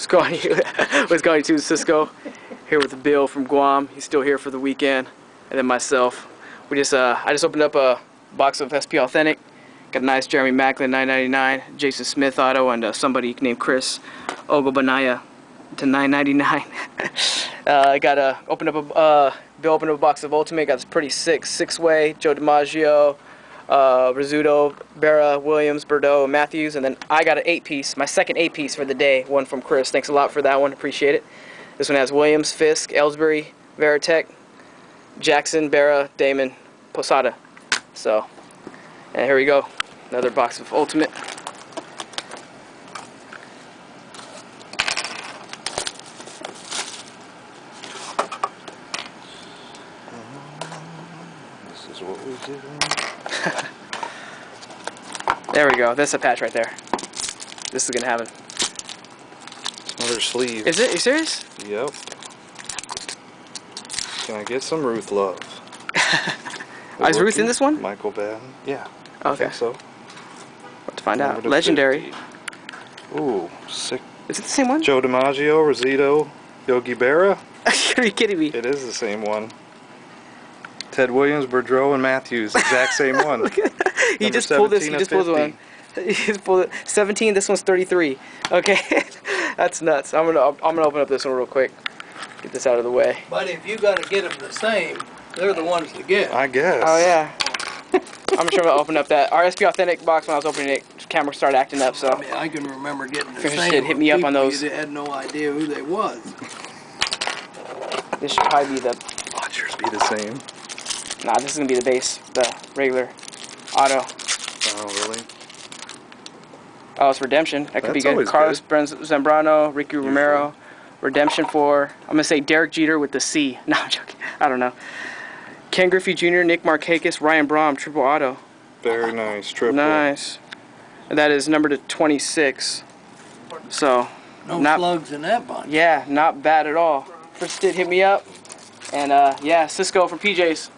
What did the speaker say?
What's going? What's going to Cisco? Here with Bill from Guam. He's still here for the weekend, and then myself. We just uh, I just opened up a box of SP Authentic. Got a nice Jeremy Maclin 999, Jason Smith auto, and uh, somebody named Chris Ogbonnaya to 999. uh, I got a opened up a uh, Bill opened up a box of Ultimate. Got this pretty sick six-way Joe DiMaggio, uh, Rizzuto, Berra, Williams, Boudreau, Mathews, and then I got an eight-piece, my second eight-piece for the day. One from Chris. Thanks a lot for that one. Appreciate it. This one has Williams, Fisk, Ellsbury, Varitek, Jackson, Berra, Damon, Posada. So, and here we go. Another box of Ultimate. This is what we do. There we go. That's a patch right there. This is gonna happen. Another sleeve. Is it? You serious? Yep. Can I get some Ruth love? Is Ruth in this one? Michael Batten. Yeah. I Okay. think so. What to find out? Number to Legendary. 50. Ooh, sick. Is it the same one? Joe DiMaggio, Rizzuto, Yogi Berra. Are you kidding me? It is the same one. Ted Williams, Boudreau, and Mathews. Exact same one. he just pulled this. 17 He of just pulled 50. one. He just pulled it. 17. This one's 33. Okay, that's nuts. I'm gonna I'm gonna open up this one real quick. Get this out of the way. But if you gotta get them the same, they're the ones to get. I guess. Oh yeah. I'm sure I'll open up that RSP Authentic box when I was opening it. Camera started acting up, so I mean, I can remember getting the Fish same. did hit me up on those. You had no idea who they was. this should probably be the. Watch yours be the same. Nah, this is gonna be the base, the regular auto. Oh, really? Oh, it's Redemption. That could be good. always Carlos Brenz- Zambrano, Ricky Romero, Redemption for, I'm going to say Derek Jeter with the C. No, I'm joking. I don't know. Ken Griffey Jr., Nick Markakis, Ryan Braun, triple auto. Very nice. Triple. Nice. And that is number to 26. So, No Not- slugs in that bunch. yeah, not bad at all. First did hit me up. And, uh, yeah, Cisco from PJ's.